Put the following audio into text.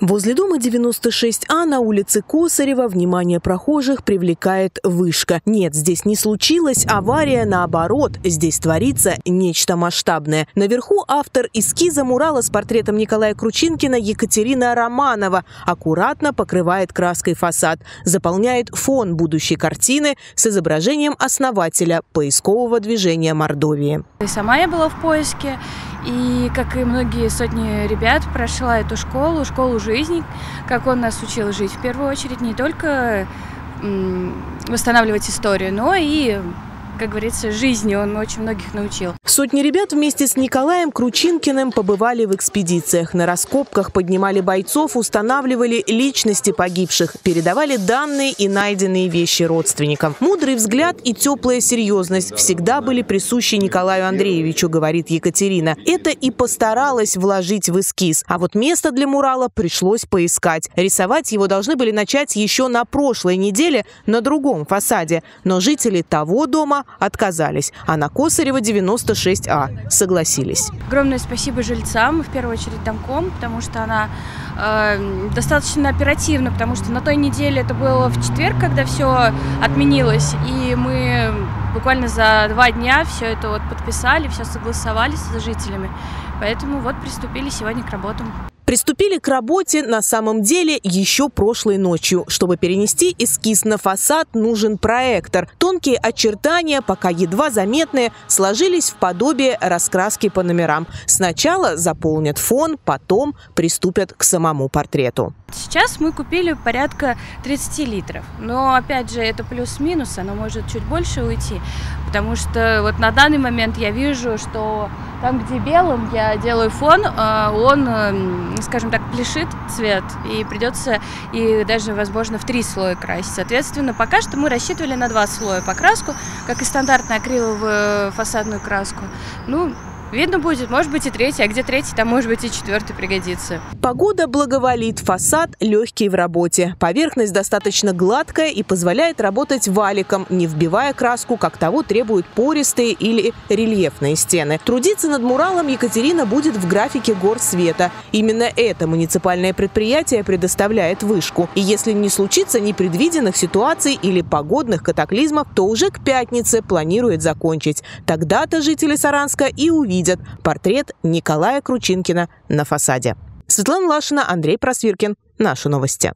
Возле дома 96А на улице Косарева внимание прохожих привлекает вышка. Нет, здесь не случилась авария, наоборот, здесь творится нечто масштабное. Наверху автор эскиза мурала с портретом Николая Кручинкина Екатерина Романова аккуратно покрывает краской фасад, заполняет фон будущей картины с изображением основателя поискового движения Мордовии. И сама я была в поиске, и, как и многие сотни ребят, прошла эту школу, школу жизни, как он нас учил жить. В первую очередь не только восстанавливать историю, но и как говорится, жизни он очень многих научил. Сотни ребят вместе с Николаем Кручинкиным побывали в экспедициях. На раскопках поднимали бойцов, устанавливали личности погибших, передавали данные и найденные вещи родственникам. Мудрый взгляд и теплая серьезность всегда были присущи Николаю Андреевичу, говорит Екатерина. Это и постаралась вложить в эскиз. А вот место для мурала пришлось поискать. Рисовать его должны были начать еще на прошлой неделе на другом фасаде. Но жители того дома отказались, а на Косарева 96А согласились. Огромное спасибо жильцам, в первую очередь домком, потому что она э, достаточно оперативна, потому что на той неделе это было в четверг, когда все отменилось, и мы буквально за два дня все это вот подписали, все согласовали с жителями. Поэтому вот приступили сегодня к работам. Приступили к работе на самом деле еще прошлой ночью. Чтобы перенести эскиз на фасад, нужен проектор. Тонкие очертания, пока едва заметные, сложились в подобие раскраски по номерам. Сначала заполнят фон, потом приступят к самому портрету. Сейчас мы купили порядка 30 литров. Но, опять же, это плюс-минус, оно может чуть больше уйти. Потому что вот на данный момент я вижу, что там, где белым я делаю фон, а, он, скажем так, плешит цвет, и придется и даже, возможно, в три слоя красить. Соответственно, пока что мы рассчитывали на два слоя покраску, как и стандартную акриловую фасадную краску. Ну, Видно будет, может быть и третий, а где третий, там может быть и четвертый пригодится. Погода благоволит, фасад легкий в работе. Поверхность достаточно гладкая и позволяет работать валиком, не вбивая краску, как того требуют пористые или рельефные стены. Трудиться над муралом Екатерина будет в графике гор света. Именно это муниципальное предприятие предоставляет вышку. И если не случится непредвиденных ситуаций или погодных катаклизмов, то уже к пятнице планирует закончить. Тогда-то жители Саранска и увидят видят портрет Николая Кручинкина на фасаде. Светлана Лашина, Андрей Просвиркин. Наши новости.